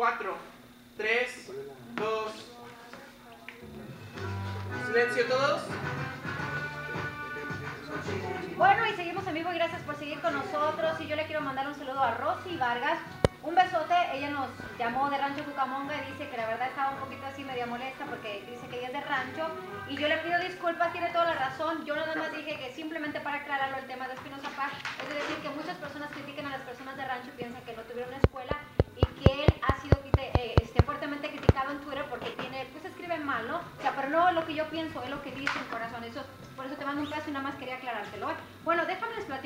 4, 3, 2. Silencio todos. Bueno, y seguimos en vivo y gracias por seguir con nosotros. Y yo le quiero mandar un saludo a Rosy Vargas. Un besote, ella nos llamó de Rancho Cucamonga y dice que la verdad estaba un poquito así media molesta porque dice que ella es de rancho y yo le pido disculpas, tiene toda la razón. Yo nada más dije que simplemente para aclararlo el tema de Espinosa Paz, es decir, que muchas personas critican a las personas de rancho y piensan que no tuvieron escuela pero no es lo que yo pienso, es lo que dice en corazón. Eso, por eso te mando un pedazo y nada más quería aclarártelo. Bueno, déjame les platico